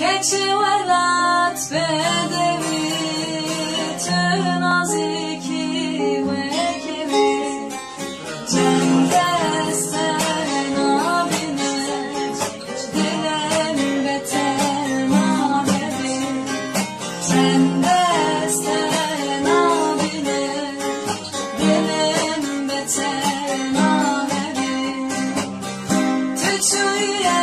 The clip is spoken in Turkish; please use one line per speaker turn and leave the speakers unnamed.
keçi velat bedevi tınaziki vekevi cendesten abine dilen beter manevi cendesten abine dilen beter manevi Tüçüye